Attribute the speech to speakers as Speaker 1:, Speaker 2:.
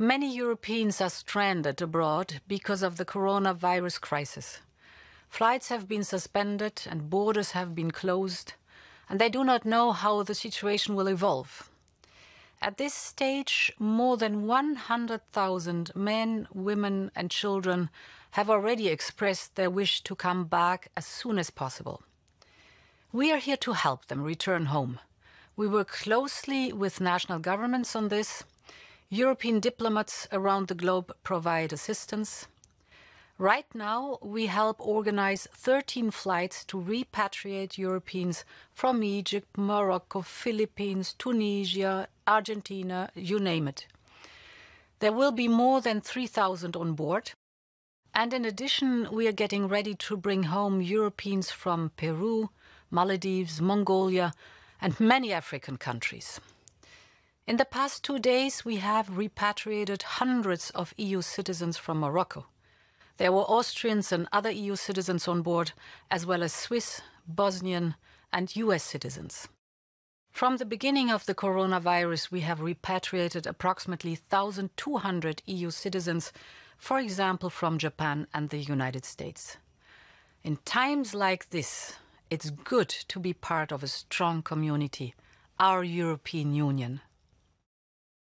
Speaker 1: Many Europeans are stranded abroad because of the coronavirus crisis. Flights have been suspended and borders have been closed, and they do not know how the situation will evolve. At this stage, more than 100,000 men, women, and children have already expressed their wish to come back as soon as possible. We are here to help them return home. We work closely with national governments on this. European diplomats around the globe provide assistance. Right now, we help organize 13 flights to repatriate Europeans from Egypt, Morocco, Philippines, Tunisia, Argentina, you name it. There will be more than 3,000 on board. And in addition, we are getting ready to bring home Europeans from Peru, Maldives, Mongolia, and many African countries. In the past two days, we have repatriated hundreds of EU citizens from Morocco. There were Austrians and other EU citizens on board, as well as Swiss, Bosnian, and US citizens. From the beginning of the coronavirus, we have repatriated approximately 1,200 EU citizens, for example, from Japan and the United States. In times like this, it's good to be part of a strong community, our European Union.